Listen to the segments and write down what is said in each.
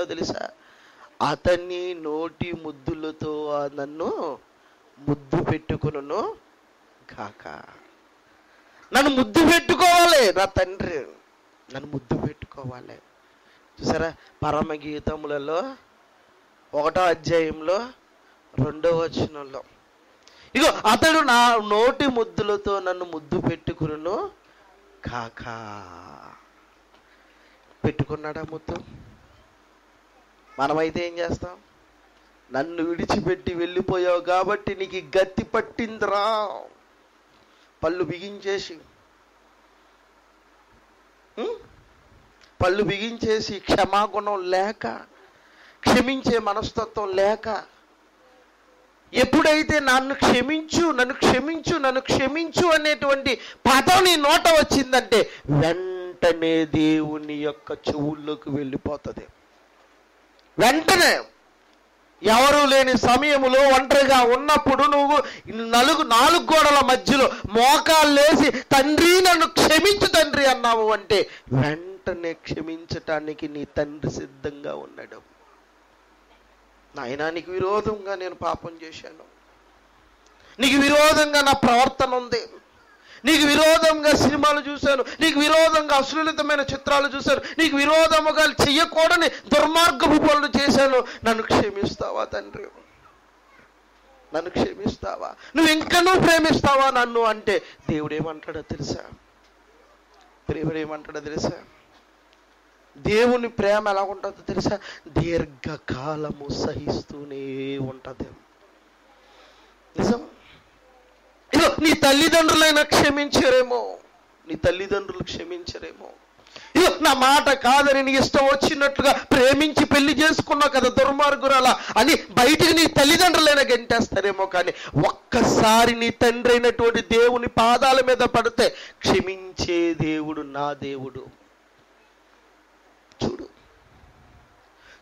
ఏమంటావు తెలుసా? అతన్ని నోటి ముద్దులతో నన్ను ముద్దు పెట్టుకును కాక. నన్ను ముద్దు పెట్టుకోవాలి నా తండ్రి. నన్ను ముద్దు పెట్టుకోవాలి. చూసారా? పరమగీతములలో ఒకటో అధ్యాయంలో రెండో వచనంలో ఇగో అతడు నా నోటి ముద్దులతో నన్ను ముద్దు పెట్టుకును కాక. పెట్టుకున్నాడా ముద్దు? మనమైతే ఏం చేస్తాం? నన్ను విడిచిపెట్టి వెళ్ళిపోయావు కాబట్టి నీకు గత్తి పట్టిందిరా. పళ్ళు బిగించేసి. పళ్ళు బిగించేసి క్షమాగుణం లేక క్షమించే మనస్తత్వం లేక ఎప్పుడైతే నన్ను క్షమించు నన్ను క్షమించు నన్ను క్షమించు అనేటువంటి పదం నీ నోట వచ్చిందంటే వెంటనే దేవుని యొక్క చెవుల్లోకి వెళ్ళిపోతుంది. వెంటనే ఎవరు లేని సమయములో ఒంటరిగా ఉన్నప్పుడు నువ్వు నలుగు నాలుగు గోడల మధ్యలో మోకాలు లేసి తండ్రి నన్ను క్షమించు తండ్రి అన్నావు అంటే వెంటనే క్షమించటానికి నీ తండ్రి సిద్ధంగా ఉన్నాడు. నాయనా నీకు విరోధంగా నేను పాపం చేశాను. నీకు విరోధంగా నా ప్రవర్తన ఉంది. నీకు విరోధంగా సినిమాలు చూశాను నీకు విరోధంగా అశ్లీలితమైన చిత్రాలు చూశాను నీకు విరోధముగా చెయ్యకూడని దుర్మార్గపు పనులు చేశాను. నన్ను క్షమిస్తావా తండ్రి? నన్ను క్షమిస్తావా? నువ్వు ఇంకా నువ్వు ప్రేమిస్తావా నన్ను అంటే దేవుడు ఏమంటాడో తెలుసా? దేవుడు ఏమంటాడో తెలుసా? దేవుని ప్రేమ ఎలా ఉంటుందో తెలుసా? దీర్ఘకాలము సహిస్తూనే ఉంటది. నీ తల్లిదండ్రులైనా క్షమించరేమో. నీ తల్లిదండ్రులు క్షమించరేమో. ఇదిగో నా మాట కాదని నీ ఇష్టం వచ్చినట్లుగా ప్రేమించి పెళ్ళి చేసుకున్నావు కదా దుర్మార్గురాల అని బయటికి నీ తల్లిదండ్రులైనా గెంటేస్తారేమో కానీ ఒక్కసారి నీ తండ్రి అయినటువంటి దేవుని పాదాల మీద పడితే క్షమించే దేవుడు నా దేవుడు. చూడు.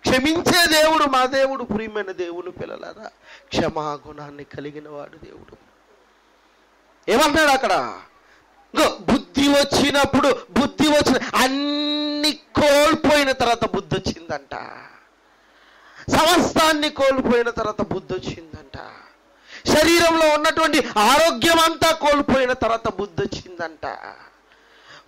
క్షమించే దేవుడు మా దేవుడు ప్రియమైన దేవుని పిల్లలారా క్షమాగుణాన్ని కలిగిన వాడు దేవుడు. ఏమంటాడు అక్కడ? బుద్ధి వచ్చినప్పుడు బుద్ధి వచ్చిన అన్ని కోల్పోయిన తర్వాత బుద్ధి వచ్చిందంట. సమస్తాన్ని కోల్పోయిన తర్వాత బుద్ధి వచ్చిందంట. శరీరంలో ఉన్నటువంటి ఆరోగ్యం అంతా కోల్పోయిన తర్వాత బుద్ధి వచ్చిందంట.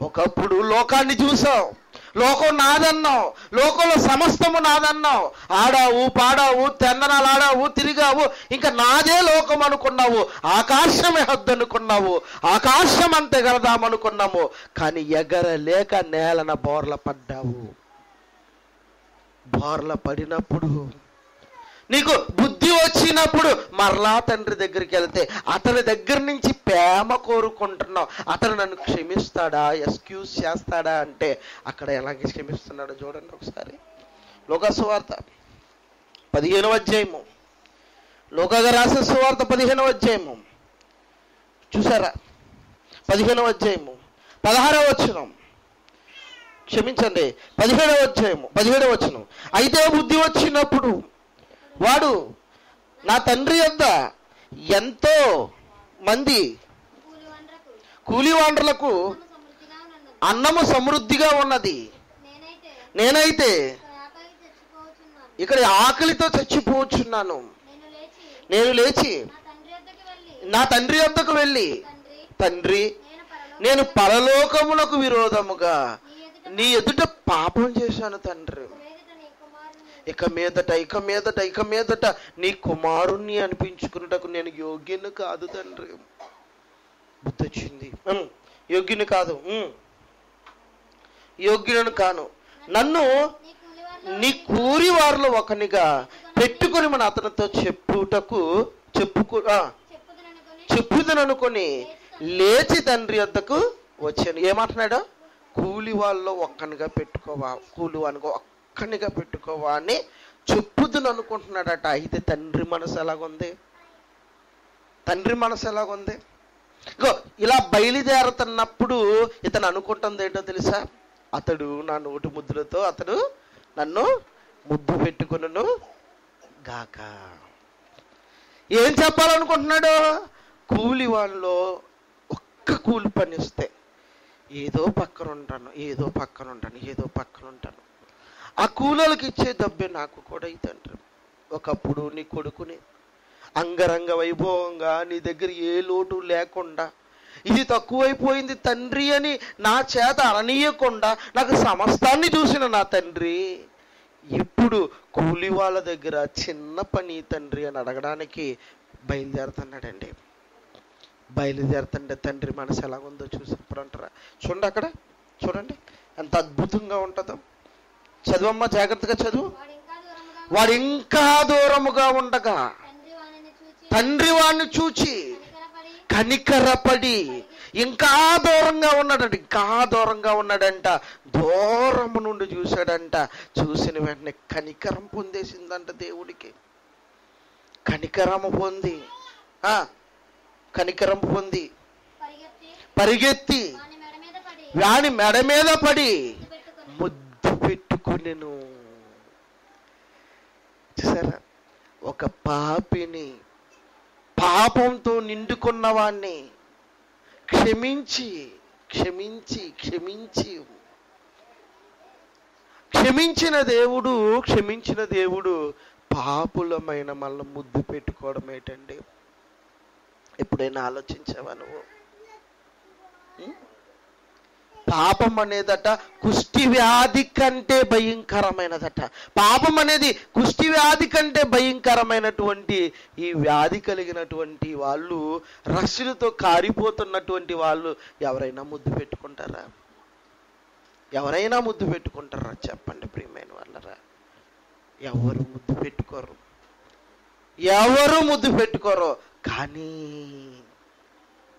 ఒకప్పుడు లోకాన్ని చూసాం. లోకం నాదన్నావు. లోకంలో సమస్తము నాదన్నావు. ఆడావు పాడావు తెందనాలు ఆడావు తిరిగావు. ఇంకా నాదే లోకం అనుకున్నావు. ఆకాశమే హద్దు అనుకున్నావు. ఆకాశం అంత గలదామనుకున్నాము కానీ ఎగరలేక నేలన బోర్ల పడ్డావు. బోర్ల పడినప్పుడు నీకు బుద్ధి వచ్చినప్పుడు మరలా తండ్రి దగ్గరికి వెళ్తే అతని దగ్గర నుంచి ప్రేమ కోరుకుంటున్నావు. అతను నన్ను క్షమిస్తాడా ఎక్స్క్యూజ్ చేస్తాడా అంటే అక్కడ ఎలాగే క్షమిస్తున్నాడో చూడండి ఒకసారి. లోకాసువార్త పదిహేనవ అధ్యాయము. లోకగా రాసిన సువార్త పదిహేనవ అధ్యాయము. చూసారా? పదిహేనవ అధ్యాయము. పదహారవ వచనం. క్షమించండి. పదిహేడవ అధ్యాయము. పదిహేడవ వచనం. అయితే బుద్ధి వచ్చినప్పుడు వాడు నా తండ్రి యొద్ద ఎంతో మంది కూలి కూలివాండ్రులకు అన్నము సమృద్ధిగా ఉన్నది. నేనైతే ఇక్కడ ఆకలితో చచ్చిపోవచ్చున్నాను నేను లేచి నా తండ్రి వద్దకు వెళ్ళి తండ్రి నేను పరలోకములకు విరోధముగా నీ ఎదుట పాపం చేశాను తండ్రి. ఇక మీదట ఇక మీదట ఇక మీదట నీ కుమారుణ్ణి అనిపించుకున్నటకు నేను యోగ్యను కాదు తండ్రి. బుద్ధి వచ్చింది యోగ్యుని కాదు. యోగ్యులను కాను. నన్ను నీ కూరి వారిలో ఒకనిగా పెట్టుకొని మన అతనితో చెప్పుటకు చెప్పుకు చెప్పుదననుకొని లేచి తండ్రి వద్దకు వచ్చాను. ఏమంటున్నాడు కూలి వాళ్ళలో ఒక్కనిగా పెట్టుకోవా కూలి ఒక్క ఒక్కనిగా పెట్టుకోవా అని చెప్పుదును అనుకుంటున్నాడట. అయితే తండ్రి మనసు ఎలాగుంది? తండ్రి మనసు ఎలాగుంది? ఇగో ఇలా బయలుదేరుతున్నప్పుడు ఇతను అనుకుంటుంది ఏంటో తెలుసా? అతడు నా నోటి ముద్దులతో అతడు నన్ను ముద్దు పెట్టుకును గాక. ఏం చెప్పాలనుకుంటున్నాడు? కూలి వాళ్ళలో ఒక్క కూలి పనిస్తే ఏదో పక్కన ఉంటాను ఏదో పక్కన ఉంటాను ఏదో పక్కన ఉంటాను ఆ కూలోళ్ళకి ఇచ్చే దబ్బే నాకు కూడా ఈ తండ్రి. ఒకప్పుడు నీ కొడుకుని. అంగరంగ వైభవంగా నీ దగ్గర ఏ లోటు లేకుండా ఇది తక్కువైపోయింది తండ్రి అని నా చేత అననీయకుండా నాకు సమస్తాన్ని చూసిన నా తండ్రి. ఇప్పుడు కూలి వాళ్ళ దగ్గర చిన్న పని తండ్రి అని అడగడానికి బయలుదేరుతున్నాడండి. బయలుదేరుతుండే తండ్రి మనసు ఎలా ఉందో చూసినప్పుడు అంటారా చూడండి అక్కడ. చూడండి. ఎంత అద్భుతంగా ఉంటుందో. చదువమ్మా జాగ్రత్తగా చదువు. వాడు ఇంకా దూరముగా ఉండగా తండ్రి వాడిని చూచి. కనికరపడి. ఇంకా దూరంగా ఉన్నాడంట. ఇంకా దూరంగా ఉన్నాడంట. దూరము నుండి చూశాడంట. చూసిన వెంటనే కనికరం పొందేసిందంట దేవుడికి. కనికరము పొంది. ఆ కనికరం పొంది. పరిగెత్తి వాని మెడ మీద పడి. వాని మెడ నేను చూసారా? ఒక పాపిని పాపంతో నిండుకున్న వాణ్ణి క్షమించి క్షమించి క్షమించి క్షమించిన దేవుడు క్షమించిన దేవుడు పాపులమైన మళ్ళీ ముద్దు పెట్టుకోవడం ఏంటండి? ఎప్పుడైనా ఆలోచించావా నువ్వు? పాపం అనేదట కుష్టి వ్యాధి కంటే భయంకరమైనదట. పాపం అనేది కుష్టి వ్యాధి కంటే భయంకరమైనటువంటి ఈ వ్యాధి కలిగినటువంటి వాళ్ళు రస్సులతో కారిపోతున్నటువంటి వాళ్ళు ఎవరైనా ముద్దు పెట్టుకుంటారా? ఎవరైనా ముద్దు పెట్టుకుంటారా? చెప్పండి ప్రియమైన వాళ్ళరా. ఎవరు ముద్దు పెట్టుకోరు? ఎవరు ముద్దు పెట్టుకోరు? కానీ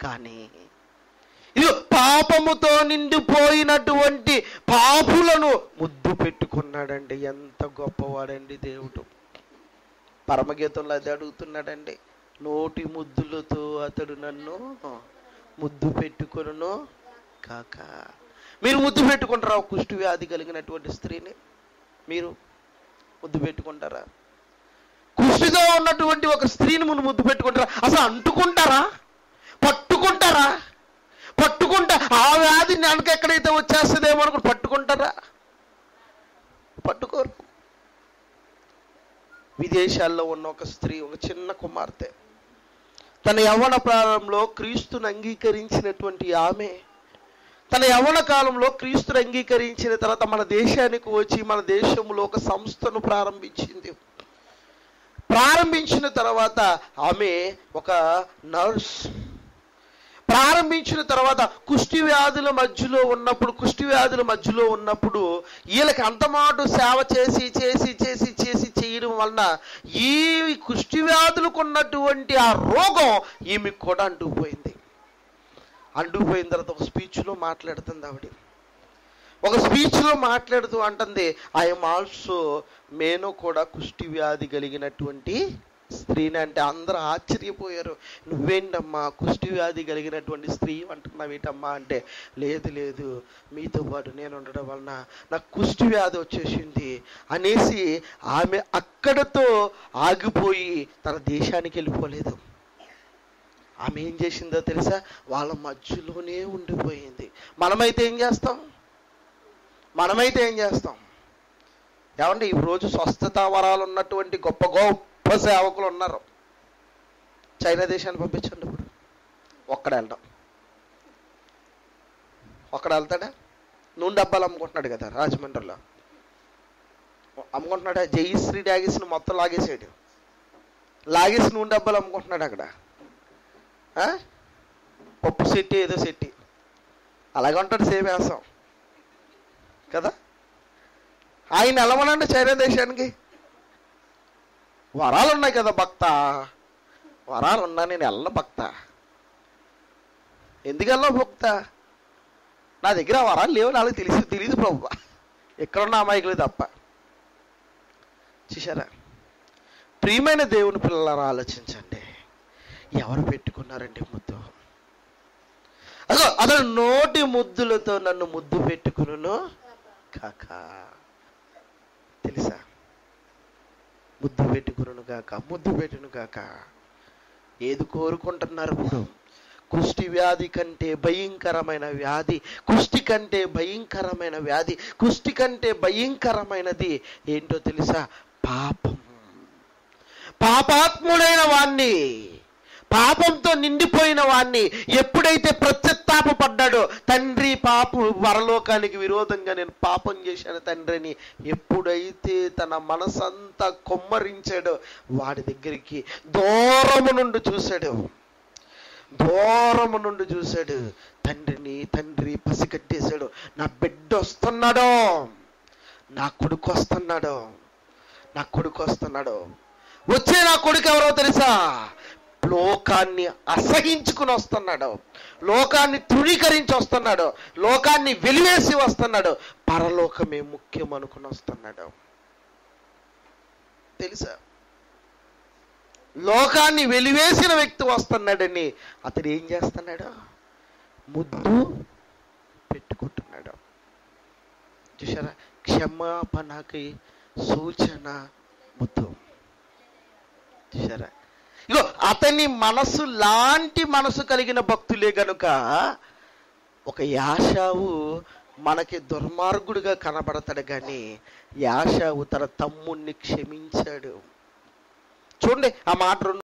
కానీ ఇది పాపముతో నిండిపోయినటువంటి పాపులను ముద్దు పెట్టుకున్నాడండి. ఎంత గొప్పవాడండి దేవుడు. పరమగీతంలో అది అడుగుతున్నాడండి. నోటి ముద్దులతో అతడు నన్ను ముద్దు పెట్టుకును కాక. మీరు ముద్దు పెట్టుకుంటారా? కుష్టి వ్యాధి కలిగినటువంటి స్త్రీని మీరు ముద్దు పెట్టుకుంటారా? కుష్టితో ఉన్నటువంటి ఒక స్త్రీని ముందు ముద్దు పెట్టుకుంటారా? అసలు అంటుకుంటారా? పట్టుకుంటారా? పట్టుకుంటా ఆ వ్యాధి నెలకి ఎక్కడైతే వచ్చేస్తుందేమో అనుకుని పట్టుకుంటారా? పట్టుకోరు. విదేశాల్లో ఉన్న ఒక స్త్రీ ఒక చిన్న కుమార్తె తన యవ్వన ప్రారంభంలో క్రీస్తుని అంగీకరించినటువంటి ఆమె తన యవ్వన కాలంలో క్రీస్తుని అంగీకరించిన తర్వాత మన దేశానికి వచ్చి మన దేశంలో ఒక సంస్థను ప్రారంభించింది. ప్రారంభించిన తర్వాత ఆమె ఒక నర్స్. ప్రారంభించిన తర్వాత కుష్టి వ్యాధుల మధ్యలో ఉన్నప్పుడు కుష్టి వ్యాధుల మధ్యలో ఉన్నప్పుడు వీళ్ళకి అంతమాటు సేవ చేసి చేసి చేసి చేసి చేయడం వలన ఈ కుష్టి వ్యాధులకు ఉన్నటువంటి ఆ రోగం ఈమెకు కూడా అంటుకుపోయింది. అంటుకుపోయిన తర్వాత ఒక స్పీచ్లో మాట్లాడుతుంది ఆవిడ. ఒక స్పీచ్లో మాట్లాడుతూ అంటుంది ఐఎమ్ ఆల్సో నేను కూడా కుష్టి వ్యాధి కలిగినటువంటి స్త్రీని అంటే అందరూ ఆశ్చర్యపోయారు. నువ్వేంటమ్మా కుష్టి వ్యాధి కలిగినటువంటి స్త్రీ అంటున్నావేటమ్మా అంటే లేదు లేదు మీతో పాటు నేను ఉండడం వలన నాకు కుష్టి వ్యాధి వచ్చేసింది అనేసి ఆమె అక్కడతో ఆగిపోయి తన దేశానికి వెళ్ళిపోలేదు. ఆమె ఏం చేసిందో తెలుసా? వాళ్ళ మధ్యలోనే ఉండిపోయింది. మనమైతే ఏం చేస్తాం? మనమైతే ఏం చేస్తాం? ఏమంటే ఈ రోజు స్వస్థత వరాలు ఉన్నటువంటి గొప్ప గొప్ప ఉపసేవకులు ఉన్నారు. చైనా దేశాన్ని పంపించండి ఇప్పుడు. ఒక్కడ వెళ్ళడం ఒక్కడ వెళ్తాడా? నూనె డబ్బాలు అమ్ముకుంటున్నాడు కదా రాజమండ్రిలో. అమ్ముకుంటున్నాడా? జయశ్రీ డాగిస్ని మొత్తం లాగేసాడు లాగేసి నూనె డబ్బాలు అమ్ముకుంటున్నాడు అక్కడ. పప్పు సెట్టి ఏదో సెట్టి. అలాగే ఉంటాడు సేమ్ వేస్తాం కదా? ఆయన వెళ్ళమనండి చైనా దేశానికి? వరాలు ఉన్నాయి కదా భక్త. వరాలు ఉన్నా నేను వెళ్ళ భక్త. ఎందుకు భక్త? నా దగ్గర వరాలు లేవు నాకు తెలిసి తెలియదు ప్రభు ఎక్కడున్న అమాయకులు తప్ప. చూసారా ప్రియమైన దేవుని పిల్లలారా ఆలోచించండి. ఎవరు పెట్టుకున్నారండి ముద్దు? అదో అతను నోటి ముద్దులతో నన్ను ముద్దు పెట్టుకును కాక. తెలుసా? ముద్దు పెట్టుకును కాక ముద్దు పెట్టును కాక ఏది కోరుకుంటున్నారు ఇప్పుడు? కుష్టి వ్యాధి కంటే భయంకరమైన వ్యాధి కుష్టి కంటే భయంకరమైన వ్యాధి కుష్టి కంటే భయంకరమైనది ఏంటో తెలుసా? పాపం. పాపాత్ముడైన వాణ్ణి పాపంతో నిండిపోయిన వాణ్ణి ఎప్పుడైతే ప్రత్యుత్తాపడ్డాడో తండ్రి పాపు పరలోకానికి విరోధంగా నేను పాపం చేశాను తండ్రిని ఎప్పుడైతే తన మనసంతా కొమ్మరించాడో వాడి దగ్గరికి దూరము నుండి చూశాడు. దూరము నుండి చూశాడు. తండ్రిని తండ్రి పసిగట్టేశాడు. నా బిడ్డ వస్తున్నాడు నా కొడుకు వస్తున్నాడు నా కొడుకు వస్తున్నాడు. వచ్చే నా కొడుకు ఎవరో తెలుసా? లోకాన్ని అసహించుకుని వస్తున్నాడు. లోకాన్ని తృణీకరించి వస్తున్నాడు. లోకాన్ని వెలివేసి వస్తున్నాడు. పరలోకమే ముఖ్యం అనుకుని వస్తున్నాడు. తెలుసా? లోకాన్ని వెలివేసిన వ్యక్తి వస్తున్నాడని అతడు ఏం చేస్తున్నాడు? ముద్దు పెట్టుకుంటున్నాడు. చూసారా క్షమాపణకి సూచన ముద్దు. చూసారా ఇగో అతని మనసు లాంటి మనసు కలిగిన భక్తులే గనుక ఒక యాషావు మనకి దుర్మార్గుడిగా కనబడతాడు కానీ యాషావు తన తమ్ముణ్ణి క్షమించాడు. చూడండి ఆ మాట